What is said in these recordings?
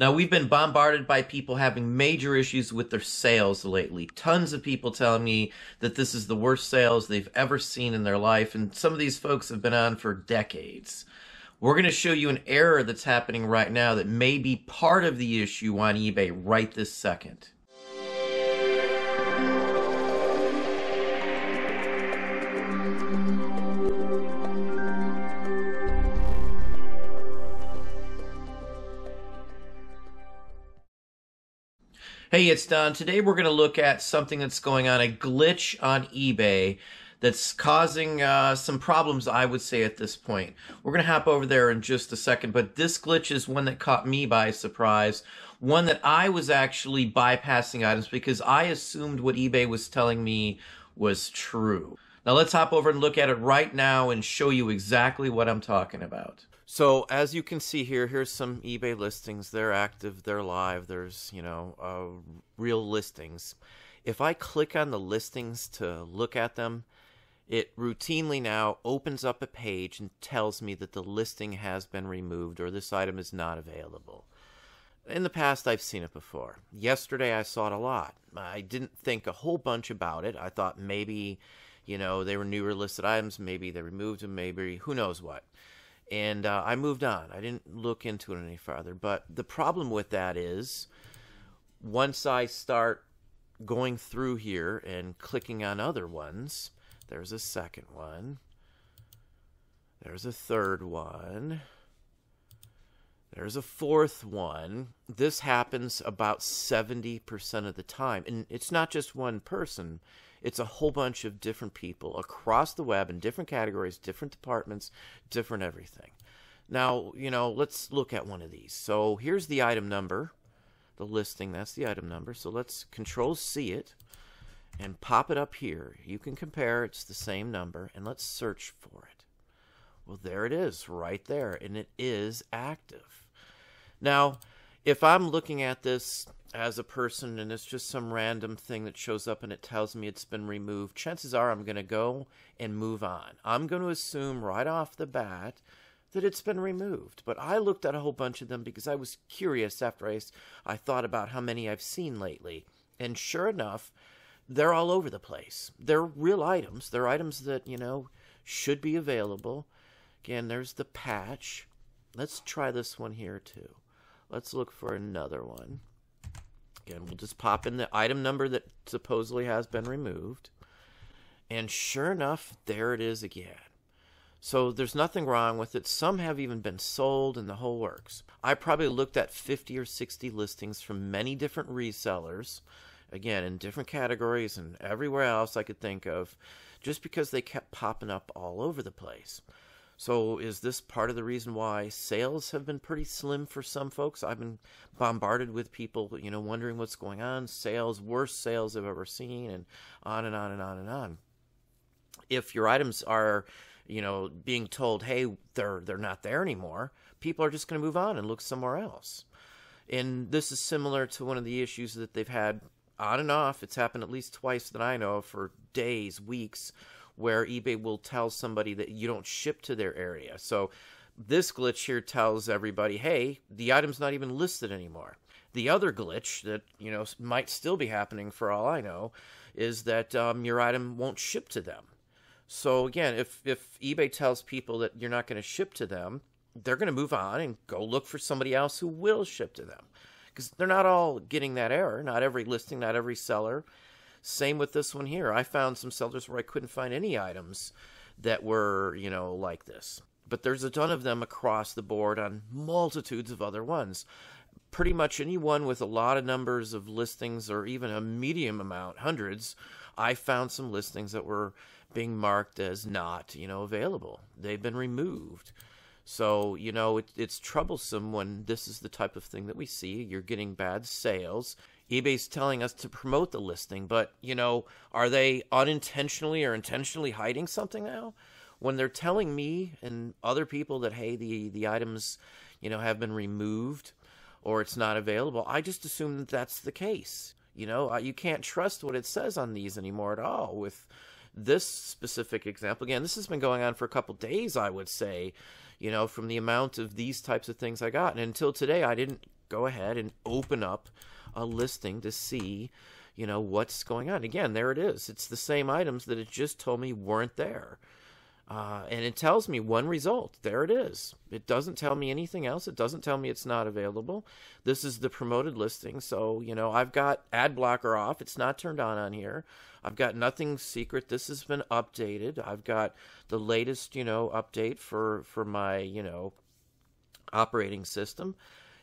Now, we've been bombarded by people having major issues with their sales lately. Tons of people telling me that this is the worst sales they've ever seen in their life, and some of these folks have been on for decades. We're going to show you an error that's happening right now that may be part of the issue on eBay right this second. Hey, it's Don. Today we're going to look at something that's going on, a glitch on eBay that's causing uh, some problems, I would say, at this point. We're going to hop over there in just a second, but this glitch is one that caught me by surprise. One that I was actually bypassing items because I assumed what eBay was telling me was true. Now let's hop over and look at it right now and show you exactly what I'm talking about. So as you can see here, here's some eBay listings. They're active, they're live. There's, you know, uh, real listings. If I click on the listings to look at them, it routinely now opens up a page and tells me that the listing has been removed or this item is not available. In the past, I've seen it before. Yesterday, I saw it a lot. I didn't think a whole bunch about it. I thought maybe, you know, they were newer listed items. Maybe they removed them. Maybe who knows what and uh, I moved on. I didn't look into it any further. But the problem with that is, once I start going through here and clicking on other ones, there's a second one. There's a third one. There's a fourth one. This happens about 70% of the time. And it's not just one person, it's a whole bunch of different people across the web in different categories, different departments, different everything. Now, you know, let's look at one of these. So here's the item number, the listing, that's the item number. So let's control C it and pop it up here. You can compare, it's the same number, and let's search for it. Well, there it is, right there, and it is active. Now, if I'm looking at this as a person and it's just some random thing that shows up and it tells me it's been removed, chances are I'm going to go and move on. I'm going to assume right off the bat that it's been removed. But I looked at a whole bunch of them because I was curious after I, I thought about how many I've seen lately. And sure enough, they're all over the place. They're real items. They're items that, you know, should be available. Again, there's the patch. Let's try this one here too. Let's look for another one. Again, we'll just pop in the item number that supposedly has been removed. And sure enough, there it is again. So there's nothing wrong with it. Some have even been sold and the whole works. I probably looked at 50 or 60 listings from many different resellers, again, in different categories and everywhere else I could think of, just because they kept popping up all over the place. So is this part of the reason why sales have been pretty slim for some folks? I've been bombarded with people, you know, wondering what's going on. Sales, worst sales I've ever seen, and on and on and on and on. If your items are, you know, being told, hey, they're they're not there anymore, people are just going to move on and look somewhere else. And this is similar to one of the issues that they've had on and off. It's happened at least twice that I know for days, weeks where eBay will tell somebody that you don't ship to their area. So this glitch here tells everybody, hey, the item's not even listed anymore. The other glitch that you know might still be happening for all I know is that um, your item won't ship to them. So again, if if eBay tells people that you're not going to ship to them, they're going to move on and go look for somebody else who will ship to them because they're not all getting that error. Not every listing, not every seller same with this one here. I found some sellers where I couldn't find any items that were, you know, like this. But there's a ton of them across the board on multitudes of other ones. Pretty much anyone with a lot of numbers of listings or even a medium amount, hundreds, I found some listings that were being marked as not, you know, available. They've been removed. So, you know, it, it's troublesome when this is the type of thing that we see. You're getting bad sales eBay's telling us to promote the listing, but you know, are they unintentionally or intentionally hiding something now? When they're telling me and other people that hey, the the items, you know, have been removed or it's not available, I just assume that that's the case. You know, you can't trust what it says on these anymore at all. With this specific example, again, this has been going on for a couple days, I would say. You know, from the amount of these types of things I got, and until today, I didn't go ahead and open up a listing to see, you know, what's going on. Again, there it is. It's the same items that it just told me weren't there. Uh, and it tells me one result. There it is. It doesn't tell me anything else. It doesn't tell me it's not available. This is the promoted listing. So, you know, I've got ad blocker off. It's not turned on on here. I've got nothing secret. This has been updated. I've got the latest, you know, update for, for my, you know, operating system.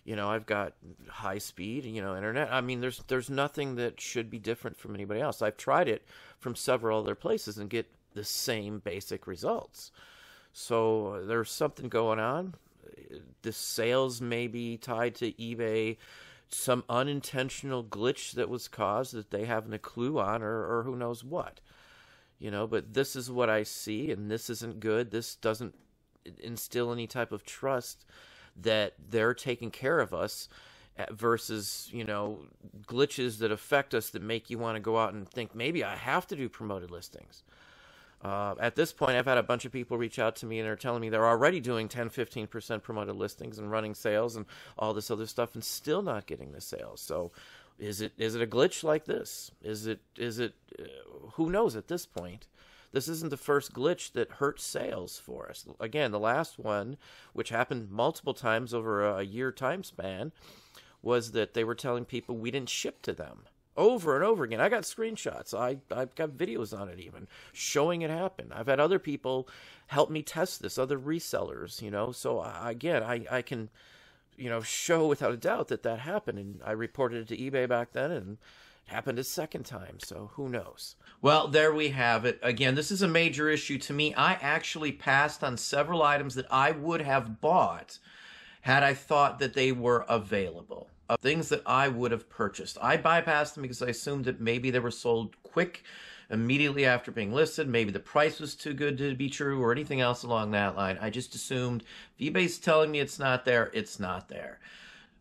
You know, I've got high speed, you know, internet. I mean, there's there's nothing that should be different from anybody else. I've tried it from several other places and get the same basic results. So uh, there's something going on. The sales may be tied to eBay, some unintentional glitch that was caused that they haven't a clue on, or, or who knows what. You know, but this is what I see, and this isn't good. This doesn't instill any type of trust that they're taking care of us uh, versus you know glitches that affect us that make you want to go out and think maybe I have to do promoted listings. Uh, at this point, I've had a bunch of people reach out to me and are telling me they're already doing 10, 15% promoted listings and running sales and all this other stuff and still not getting the sales. So, is it is it a glitch like this? Is it is it uh, who knows at this point? This isn't the first glitch that hurt sales for us. Again, the last one, which happened multiple times over a year time span, was that they were telling people we didn't ship to them over and over again. I got screenshots. I I've got videos on it even showing it happen. I've had other people help me test this, other resellers, you know. So I, again, I I can you know show without a doubt that that happened and I reported it to eBay back then and happened a second time. So who knows? Well, there we have it. Again, this is a major issue to me. I actually passed on several items that I would have bought had I thought that they were available of things that I would have purchased. I bypassed them because I assumed that maybe they were sold quick immediately after being listed. Maybe the price was too good to be true or anything else along that line. I just assumed if eBay's telling me it's not there, it's not there.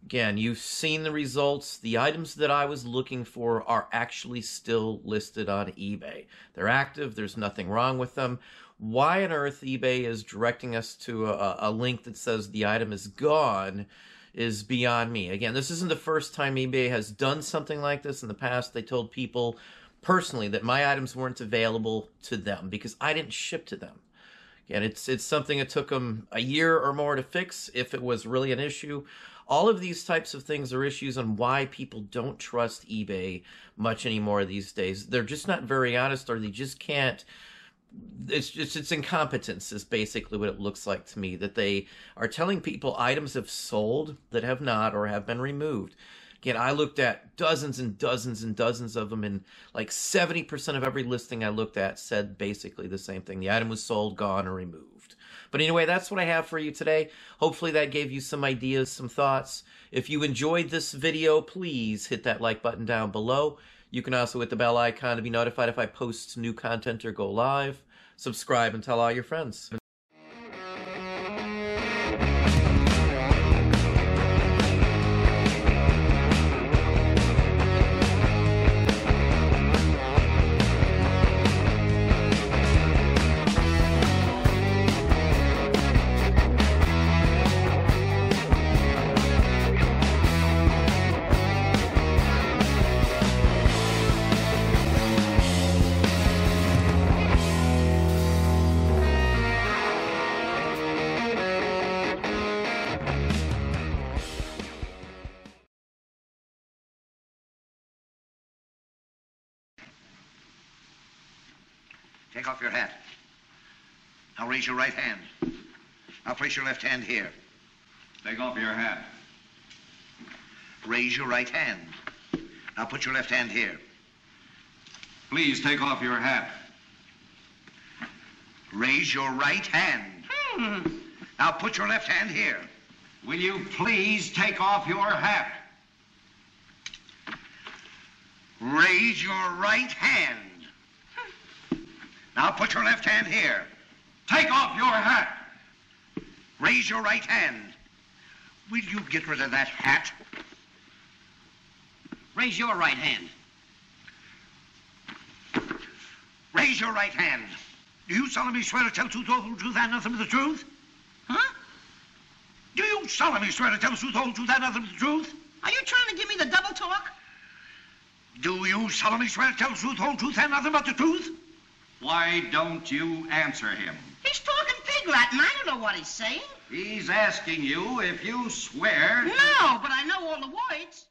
Again, you've seen the results. The items that I was looking for are actually still listed on eBay. They're active. There's nothing wrong with them. Why on earth eBay is directing us to a, a link that says the item is gone is beyond me. Again, this isn't the first time eBay has done something like this. In the past, they told people personally that my items weren't available to them because I didn't ship to them. Again, it's it's something that took them a year or more to fix if it was really an issue. All of these types of things are issues on why people don't trust eBay much anymore these days. They're just not very honest or they just can't it's just it's incompetence is basically what it looks like to me that they are telling people items have sold that have not or have been removed again i looked at dozens and dozens and dozens of them and like 70% of every listing i looked at said basically the same thing. The item was sold gone or removed. But anyway that's what i have for you today. Hopefully that gave you some ideas some thoughts. If you enjoyed this video please hit that like button down below. You can also hit the bell icon to be notified if I post new content or go live. Subscribe and tell all your friends. Take off your hat. Now raise your right hand. Now place your left hand here. Take off your hat. Raise your right hand. Now put your left hand here. Please take off your hat. Raise your right hand. Hmm. Now put your left hand here. Will you please take off your hat? Raise your right hand. Now put your left hand here. Take off your hat. Raise your right hand. Will you get rid of that hat? Raise your right hand. Raise your right hand. Do you solemnly swear to tell the truth, the whole truth, and nothing but the truth? Huh? Do you solemnly swear to tell the truth, the whole truth, and nothing but the truth? Are you trying to give me the double talk? Do you solemnly swear to tell the truth, whole truth, and nothing but the truth? Why don't you answer him? He's talking pig Latin. I don't know what he's saying. He's asking you if you swear. No, but I know all the words.